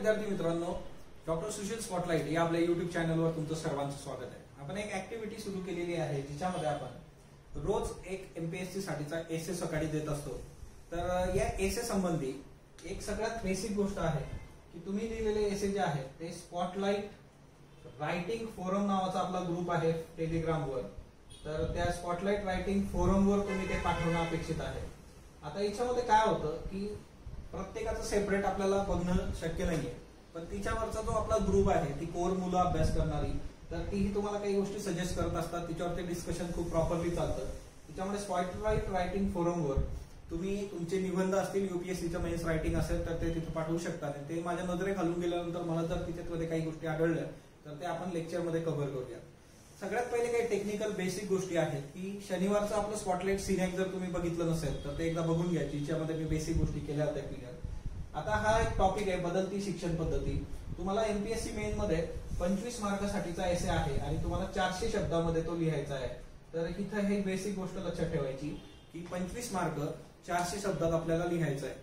विद्यार्थी मित्रांनो doctor Sushil spotlight या आपल्या युट्यूब चॅनलवर तुमचं सर्वांचं स्वागत आहे. आपण एक ऍक्टिव्हिटी सुरू केलेली आहे जिच्यामध्ये आपण रोज एक एमपीएससी साठीचा एसे सकाळी देत असतो. तर या एसे संबंधी एक सगळ्यात बेसिक गोष्ट आहे की तुम्ही लिहिलेले एसे जे आहेत ते स्पॉटलाइट रायटिंग फोरम नावाचा आपला ग्रुप आहे टेलिग्रामवर तर त्या स्पॉटलाइट रायटिंग फोरमवर तुम्ही ते पाठवणं अपेक्षित आहे. आता याच्यामध्ये काय होतं की प्रत्येकाचं सेपरेट आपल्याला बघणं शक्य नाहीये. पण तिच्यावरचा जो आपला ग्रुप आहे ती कोर मुलं अभ्यास करणारी तर तीही तुम्हाला काही गोष्टी सजेस्ट करत असतात. तिच्यावरती डिस्कशन खूप प्रॉपरली चालतं. त्याच्यामुळे स्पॉटलाईट रायटिंग फोरमवर तुम्ही तुमचे निबंध असतील युपीएससीचं मेन्स रायटिंग असेल तर ते तिथे पाठवू शकता. आणि ते माझ्या नजरे घालून गेल्यानंतर मला जर तिच्यामध्ये काही गोष्टी आढळल्या तर ते आपण लेक्चरमध्ये कव्हर करूया सगळ्यात पहिले काही टेक्निकल बेसिक गोष्टी आहेत की शनिवारचं आपलं स्पॉटलाइट सिनेक जर तुम्ही बघितलं नसेल तर ते एकदा बघून घ्या ज्याच्यामध्ये मी बेसिक गोष्टी केल्या होत्या क्लिअर आता हा एक टॉपिक आहे बदलती शिक्षण पद्धती. तुम्हाला एमपीएससी मेन मध्ये पंचवीस मार्कासाठीचा एसे आहे आणि तुम्हाला चारशे शब्दामध्ये तो लिहायचा आहे. तर इथं हे बेसिक गोष्ट लक्षात ठेवायची की पंचवीस मार्क चारशे शब्दात आपल्याला लिहायचं आहे.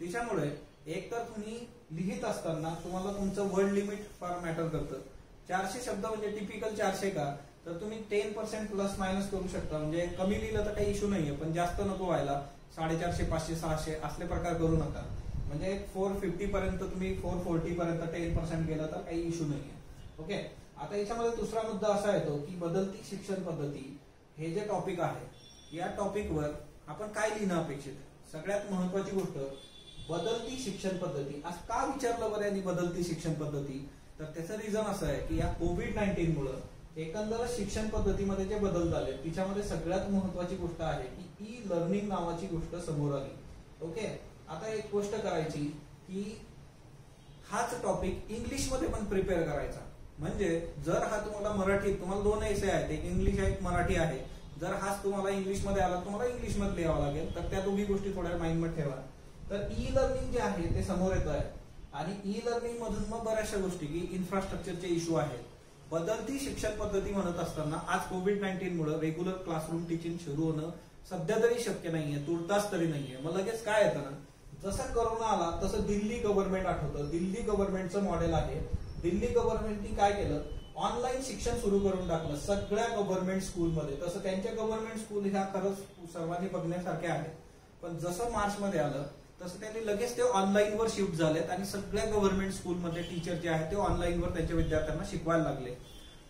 त्याच्यामुळे एक तर तुम्ही लिहित असताना तुम्हाला तुमचं वर्ड लिमिट फार मॅटर करतं. चारशे शब्द म्हणजे टिपिकल चारशे का? तर तुम्ही टेन पर्सेंट प्लस मायनस करू शकता. म्हणजे कमी लिहिलं तर काही इश्यू नाहीये पण जास्त नको व्हायला. साडेचारशे पाचशे सहाशे असले प्रकार करू नका. म्हणजे फोर फिफ्टी पर्यंत तुम्ही फोर फोर्टी पर्यंत टेन पर्सेंट गेला तर काही इश्यू नाहीये. ओके आता याच्यामध्ये दुसरा मुद्दा असा येतो की बदलती शिक्षण पद्धती हे जे टॉपिक आहे या टॉपिकवर आपण काय लिहिणं अपेक्षित आहे? सगळ्यात महत्वाची गोष्ट बदलती शिक्षण पद्धती. आज का विचारलं बरं यांनी बदलती शिक्षण पद्धती? तर त्याचं रिझन असं आहे की या कोविड नाईन्टीन मुळे एकंदर शिक्षण पद्धतीमध्ये जे बदल झाले तिच्यामध्ये सगळ्यात महत्वाची गोष्ट आहे की ई लर्निंग नावाची गोष्ट समोर आली. ओके? आता एक गोष्ट करायची की हाच टॉपिक इंग्लिशमध्ये पण प्रिपेअर करायचा. म्हणजे जर हा तुम्हाला मराठी तुम्हाला दोन एसे आहेत. एक इंग्लिश आहे एक मराठी आहे. जर हाच तुम्हाला इंग्लिशमध्ये आला तुम्हाला इंग्लिशमध्ये लिहावा लागेल. तर त्या दोन्ही गोष्टी थोड्या माइंडमध्ये ठेवा. तर ई लर्निंग जे आहे ते समोर येत आहे. आणि ई लर्निंग मधून मग बऱ्याचशा गोष्टी की इन्फ्रास्ट्रक्चरचे इश्यू आहेत. बदलती शिक्षण पद्धती म्हणत असताना आज कोविड नाईन्टीन मुळे रेग्युलर क्लासरूम टीचिंग सुरू होणं सध्या तरी शक्य नाहीये तुर्तास तरी नाहीये. मग लगेच काय येतं ना? जसं करोना आला तसं दिल्ली गव्हर्नमेंट आठवतं. दिल्ली गव्हर्नमेंटचं मॉडेल आहे. दिल्ली गव्हर्नमेंटनी काय केलं? ऑनलाईन शिक्षण सुरू करून टाकलं. सगळ्या गव्हर्नमेंट स्कूलमध्ये तसं त्यांच्या गव्हर्नमेंट स्कूल ह्या खरंच सर्वांनी बघण्यासारख्या आहेत. पण जसं मार्च मध्ये आलं तसं त्यांनी लगेच ते ऑनलाईनवर शिफ्ट झालेत आणि सगळ्या गव्हर्नमेंट स्कूलमध्ये टीचर जे आहेत ते ऑनलाईनवर त्यांच्या विद्यार्थ्यांना शिकवायला लागले.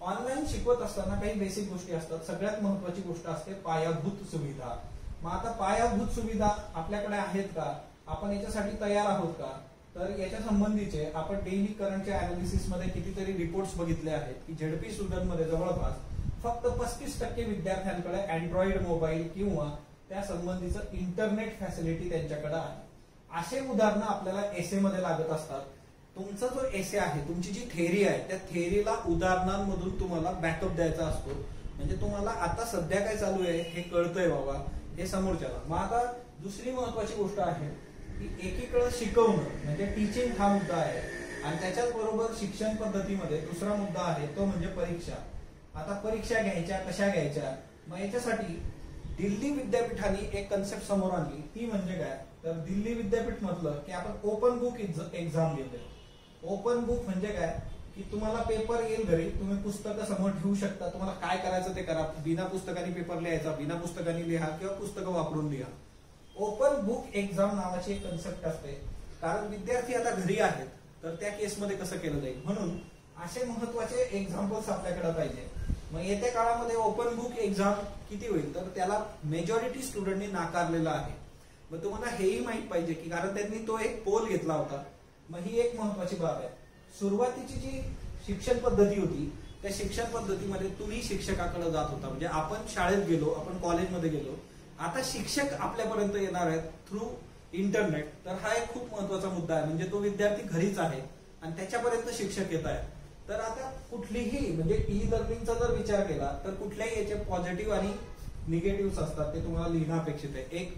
ऑनलाईन शिकवत असताना काही बेसिक गोष्टी असतात. सगळ्यात महत्वाची गोष्ट असते पायाभूत सुविधा. मग आता पायाभूत सुविधा आपल्याकडे आहेत का? आपण याच्यासाठी तयार आहोत का? तर याच्या संबंधीचे आपण डेली करंटच्या अनालिसिसमध्ये कितीतरी रिपोर्ट्स बघितले आहेत की झेडपी स्टुडंटमध्ये जवळपास फक्त पस्तीस टक्के विद्यार्थ्यांकडे अँड्रॉइड मोबाईल किंवा त्या संबंधीचं इंटरनेट फॅसिलिटी त्यांच्याकडे आहे. असे उदाहरणं आपल्याला एसे मध्ये लागत असतात. तुमचा जो एसे आहे तुमची जी थेरी आहे त्या थेरीला उदाहरणांमधून तुम्हाला बॅकअप द्यायचा असतो. म्हणजे तुम्हाला आता सध्या काय चालू आहे हे कळतंय बाबा हे समोरच्याला. मग आता दुसरी महत्वाची गोष्ट आहे की एकीकडे शिकवणं म्हणजे टीचिंग हा मुद्दा आहे. आणि त्याच्याच बरोबर शिक्षण पद्धतीमध्ये दुसरा मुद्दा आहे तो म्हणजे परीक्षा. आता परीक्षा घ्यायच्या कशा घ्यायच्या? मग याच्यासाठी दिल्ली विद्यापीठाने एक कन्सेप्ट समोर आणली ती म्हणजे काय? तर दिल्ली विद्यापीठ म्हटलं की आपण ओपन बुक एक्झाम घेतोय. ओपन बुक म्हणजे काय? की तुम्हाला पेपर येईल घरी तुम्ही पुस्तकं समोर ठेवू शकता. तुम्हाला काय करायचं ते करा. बिना पुस्तकाने पेपर लिहायचा बिना पुस्तकाने लिहा किंवा पुस्तकं वापरून लिहा. ओपन बुक एक्झाम नावाची एक कन्सेप्ट असते. कारण विद्यार्थी आता घरी आहेत तर त्या केसमध्ये कसं केलं जाईल? म्हणून असे महत्त्वाचे एक्झाम्पल्स आपल्याकडे पाहिजे. मग येत्या काळामध्ये ओपन बुक एक्झाम किती होईल? तर त्याला मेजॉरिटी स्टुडंटनी नाकारलेला आहे. मग तुम्हाला हेही माहीत पाहिजे की कारण त्यांनी तो एक पोल घेतला होता. मग ही एक महत्वाची बाब आहे. सुरुवातीची जी शिक्षण पद्धती होती त्या शिक्षण पद्धतीमध्ये तुम्ही शिक्षकाकडे जात होता. म्हणजे आपण शाळेत गेलो आपण कॉलेजमध्ये गेलो. आता शिक्षक आपल्यापर्यंत येणार आहेत थ्रू इंटरनेट तर हा एक खूप महत्त्वाचा मुद्दा आहे. म्हणजे तो विद्यार्थी घरीच आहे आणि त्याच्यापर्यंत शिक्षक येत आहे तर आता कुठलीही म्हणजे ई लर्निंगचा जर विचार केला तर कुठल्याही याचे पॉझिटिव्ह आणि निगेटिव्ह असतात ते तुम्हाला लिहिणं अपेक्षित आहे. एक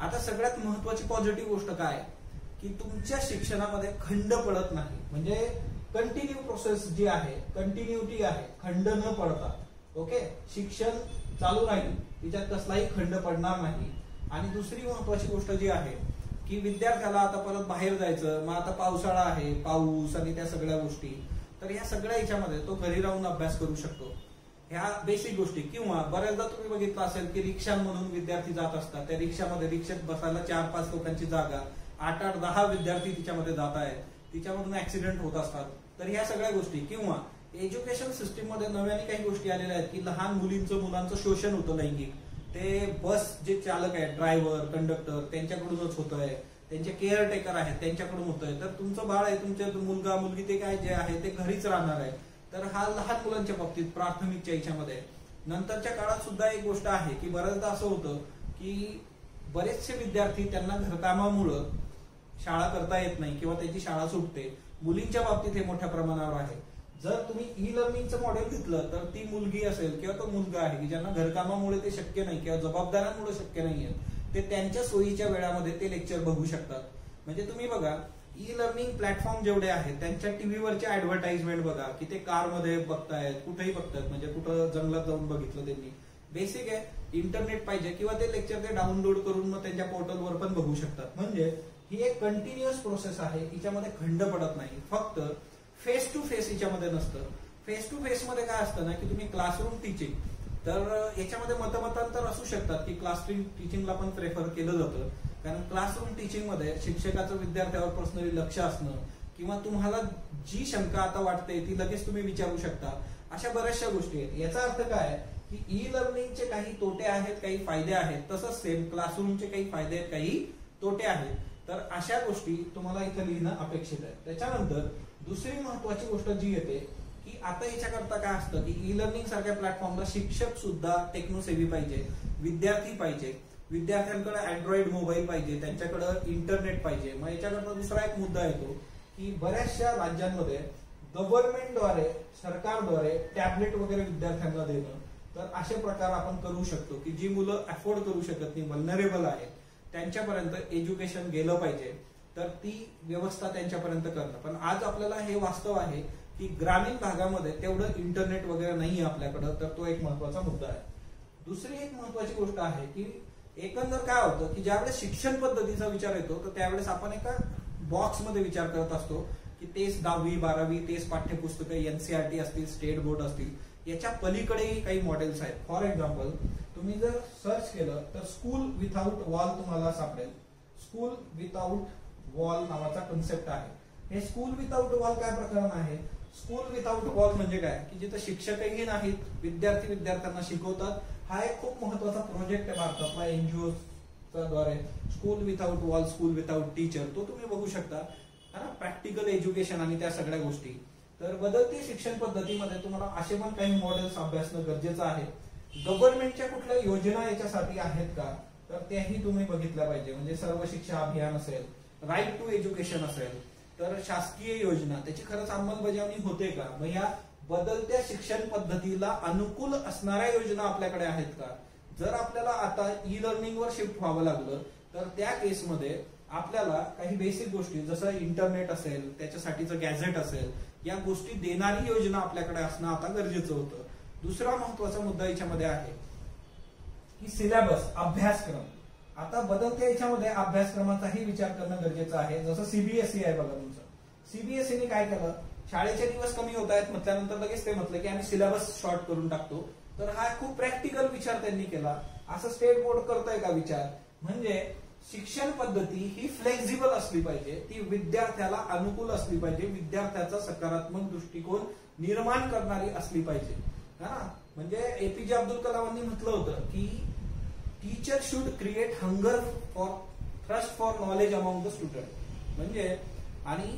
आता सगळ्यात महत्वाची पॉझिटिव्ह गोष्ट काय? की तुमच्या शिक्षणामध्ये खंड पडत नाही. म्हणजे कंटिन्यू प्रोसेस जी आहे कंटिन्युटी आहे खंड न पडता. ओके शिक्षण चालू राहील. तिच्यात कसलाही खंड पडणार नाही. आणि दुसरी महत्वाची गोष्ट जी आहे की विद्यार्थ्याला आता परत बाहेर जायचं मग आता पावसाळा आहे पाऊस आणि त्या सगळ्या गोष्टी तर या सगळ्या याच्यामध्ये तो घरी राहून अभ्यास करू शकतो. ह्या बेसिक गोष्टी. किंवा बऱ्याचदा तुम्ही बघितलं असेल की रिक्षांमधून विद्यार्थी जात असतात. त्या रिक्षामध्ये रिक्षेत बसायला चार पाच लोकांची जागा आठ आठ दहा विद्यार्थी तिच्यामध्ये जात आहेत. तिच्यामधून ऍक्सिडेंट होत असतात. तर ह्या सगळ्या गोष्टी. किंवा एज्युकेशन सिस्टीममध्ये नव्याने काही गोष्टी आलेल्या आहेत की लहान मुलींचं मुलांचं शोषण होतं लैंगिक. ते बस जे चालक आहेत ड्रायव्हर कंडक्टर त्यांच्याकडूनच होत आहे त्यांचे केअरटेकर आहेत त्यांच्याकडून होत आहे तर तुमचं बाळ आहे तुमचे मुलगा मुलगी ते काय जे आहे ते घरीच राहणार आहे. तर हा लहान मुलांच्या बाबतीत प्राथमिकच्या याच्यामध्ये. नंतरच्या काळात सुद्धा एक गोष्ट आहे की बऱ्याचदा असं होतं की बरेचसे विद्यार्थी त्यांना घरकामामुळं शाळा करता येत नाही किंवा त्याची शाळा सुटते. मुलींच्या बाबतीत हे मोठ्या प्रमाणावर आहे. जर तुम्ही ई लर्निंगचं मॉडेल घेतलं तर ती मुलगी असेल किंवा तो मुलगा आहे की ज्यांना घरकामामुळे ते शक्य नाही किंवा जबाबदाऱ्यांमुळे शक्य नाहीये ते त्यांच्या सोयीच्या वेळामध्ये ते लेक्चर बघू शकतात. म्हणजे तुम्ही बघा ई लर्निंग प्लॅटफॉर्म जेवढे आहेत त्यांच्या टीव्हीवरचे ऍडव्हर्टाइजमेंट बघा की ते कारमध्ये बघतायत कुठेही बघतायत म्हणजे कुठं जंगलात जाऊन बघितलं त्यांनी. बेसिक आहे इंटरनेट पाहिजे किंवा ते लेक्चर ते डाउनलोड करून मग त्यांच्या पोर्टलवर पण बघू शकतात. म्हणजे ही एक कंटिन्युअस प्रोसेस आहे हिच्यामध्ये खंड पडत नाही. फक्त फेस टू फेस हिच्यामध्ये नसतं. फेस टू फेस मध्ये काय असतं ना की तुम्ही क्लासरूम टीचिंग तर याच्यामध्ये मतमतांतर असू शकतात की क्लासरूम टीचिंगला पण प्रेफर केलं जातं. कारण क्लासरूम टीचिंगमध्ये शिक्षकाचं विद्यार्थ्यावर पर्सनली लक्ष असणं किंवा तुम्हाला जी शंका आता वाटते ती लगेच तुम्ही विचारू शकता. अशा बऱ्याचशा गोष्टी आहेत. याचा अर्थ काय की ई लर्निंगचे काही तोटे आहेत काही फायदे आहेत. तसंच सेम क्लासरूमचे काही फायदे आहेत काही तोटे आहेत. तर अशा गोष्टी तुम्हाला इथं लिहिणं अपेक्षित आहे. त्याच्यानंतर दुसरी महत्वाची गोष्ट जी येते की आता याच्याकरता काय असतं की ई लर्निंग सारख्या प्लॅटफॉर्मला शिक्षक सुद्धा टेक्नोसेवी पाहिजे विद्यार्थी पाहिजे विद्यार्थ्यांकडे अँड्रॉइड मोबाईल पाहिजे त्यांच्याकडे इंटरनेट पाहिजे. मग याच्याकरता दुसरा एक मुद्दा येतो की बऱ्याचशा राज्यांमध्ये गव्हर्नमेंटद्वारे सरकारद्वारे टॅबलेट वगैरे विद्यार्थ्यांना देणं तर असे प्रकार आपण करू शकतो की जी मुलं अफोर्ड करू शकत नाही वल्नरेबल आहेत त्यांच्यापर्यंत एज्युकेशन गेलं पाहिजे तर ती व्यवस्था त्यांच्यापर्यंत करणं. पण आज आपल्याला हे वास्तव आहे की ग्रामीण भागामध्ये तेवढं इंटरनेट वगैरे नाही आपल्याकडं तर तो एक महत्त्वाचा मुद्दा आहे. दुसरी एक महत्वाची गोष्ट आहे की एकंदर काय होतं की ज्यावेळेस शिक्षण पद्धतीचा विचार येतो तर त्यावेळेस आपण एका बॉक्समध्ये विचार करत असतो की तेच दहावी बारावी तेच पाठ्यपुस्तकं एनसीआरटी असतील स्टेट बोर्ड असतील याच्या पलीकडेही काही मॉडेल्स आहेत. फॉर एक्झाम्पल तुम्ही जर सर्च केलं तर स्कूल विथाऊट वॉल तुम्हाला सापडेल. स्कूल विथाऊट वॉल नावाचा कन्सेप्ट आहे. हे स्कूल विथाऊट वॉल काय प्रकरण आहे? स्कूल विथाऊट वॉल म्हणजे काय? की जिथं शिक्षकही नाहीत विद्यार्थी विद्यार्थ्यांना शिकवतात हा एक खूप महत्त्वाचा प्रोजेक्ट आहे भारतातला एनजीओ द्वारे. School without wall school without teacher तो तुम्ही बघू शकता. ना प्रॅक्टिकल एज्युकेशन आणि त्या सगळ्या गोष्टी. तर बदलती शिक्षण पद्धतीमध्ये तुम्हाला असे पण काही मॉडेल्स अभ्यासणं गरजेचं आहे. गव्हर्नमेंटच्या कुठल्या योजना याच्यासाठी आहेत का? तर त्याही तुम्ही बघितल्या पाहिजे. म्हणजे सर्व शिक्षा अभियान असेल राईट टू एज्युकेशन असेल तर शासकीय योजना त्याची खरंच अंमलबजावणी होते का? मग या बदलत्या शिक्षण पद्धतीला अनुकूल असणाऱ्या योजना आपल्याकडे आहेत का? जर आपल्याला आता ई लर्निंग वर शिफ्ट व्हावं लागलं तर त्या केसमध्ये आपल्याला काही बेसिक गोष्टी जसं इंटरनेट असेल त्याच्यासाठीचं गॅझेट असेल या गोष्टी देणारी योजना आपल्याकडे असणं आता गरजेचं होतं. दुसरा महत्त्वाचा मुद्दा याच्यामध्ये आहे की सिलेबस अभ्यासक्रम. आता बदलत्या याच्यामध्ये अभ्यासक्रमाचाही विचार करणं गरजेचं आहे. जसं सीबीएसई आहे बघा तुमचं. सीबीएसईने काय केलं? शाळेचे दिवस कमी होत आहेत म्हटल्यानंतर लगेच ते म्हटलं की आम्ही सिलेबस शॉर्ट करून टाकतो. तर हा खूप प्रॅक्टिकल विचार त्यांनी केला. असं स्टेट बोर्ड करतोय का विचार? म्हणजे शिक्षण पद्धती ही फ्लेक्झिबल असली पाहिजे. ती विद्यार्थ्याला अनुकूल असली पाहिजे. विद्यार्थ्याचा सकारात्मक दृष्टिकोन निर्माण करणारी असली पाहिजे. हा? म्हणजे एपीजे अब्दुल कलामांनी म्हटलं होतं की teacher should create hunger for thrust for knowledge among the student म्हणजे आणि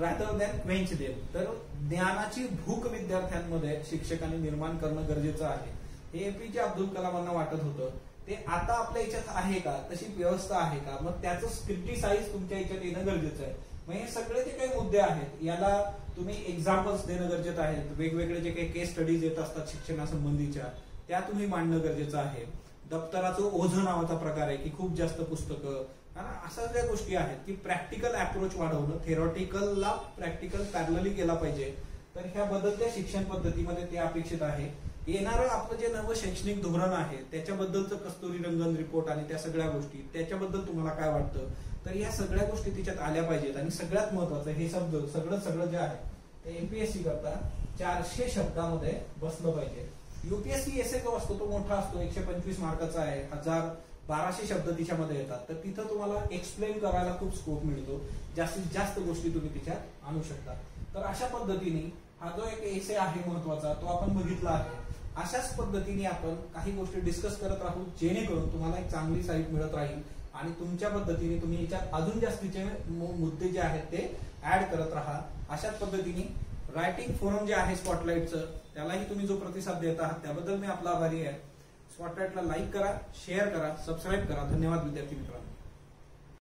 रॅदर दॅन क्वेंच देम तर ज्ञानाची भूक विद्यार्थ्यांमध्ये शिक्षकांनी निर्माण करणं गरजेचं आहे. हे एपीजे अब्दुल कलामांना वाटत होतं ते आता आपल्या याच्यात आहे का? तशी व्यवस्था आहे का? मग त्याचं क्रिटिसाइज तुमच्या याच्यात येणं गरजेचं आहे. मग हे सगळे जे काही मुद्दे आहेत याला तुम्ही एक्झाम्पल्स देणं गरजेचं आहे. वेगवेगळे जे काही केस स्टडीज येत असतात शिक्षणासंबंधीच्या त्या तुम्ही मांडणं गरजेचं आहे. दप्तराचं ओझ नावाचा प्रकार आहे की खूप जास्त पुस्तकं. अशा ज्या गोष्टी आहेत की प्रॅक्टिकल अप्रोच वाढवणं थेरॉटिकलला प्रॅक्टिकल पॅरलली केला पाहिजे. तर ह्या बदलत्या शिक्षण पद्धतीमध्ये ते अपेक्षित आहे. येणारं आपलं जे नवं शैक्षणिक धोरण आहे त्याच्याबद्दलचं कस्तुरी रंगन रिपोर्ट आणि त्या सगळ्या गोष्टी त्याच्याबद्दल तुम्हाला काय वाटतं? तर या सगळ्या गोष्टी तिच्यात आल्या पाहिजेत आणि सगळ्यात महत्वाचं हे शब्द सगळं सगळं जे आहे ते एमपीएससी करता चारशे शब्दामध्ये बसलं पाहिजे. युपीएससी एस जो असतो तो मोठा असतो एकशे पंचवीस मार्काचा आहे हजार बाराशे शब्द तिच्यामध्ये येतात. तर तिथं तुम्हाला एक्सप्लेन करायला खूप स्कोप मिळतो. जास्तीत जास्त गोष्टी तुम्ही तिच्यात आणू शकता. तर अशा पद्धतीने हा जो एक एसे आहे महत्त्वाचा तो आपण बघितला आहे. अशाच पद्धतीने आपण काही गोष्टी डिस्कस करत राहू जेणेकरून तुम्हाला एक चांगली साईट मिळत राहील आणि तुमच्या पद्धतीने तुम्ही याच्यात अजून जास्तीचे मुद्दे जे आहेत ते ऍड करत राहा. अशाच पद्धतीने रायटिंग फोरम जे आहे स्पॉटलाईटचं त्यालाही तुम्ही जो प्रतिसाद देत आहात त्याबद्दल मी आपला आभारी आहे. स्पॉटलाईटला लाईक करा शेअर करा सबस्क्राईब करा. धन्यवाद विद्यार्थी मित्रांनो.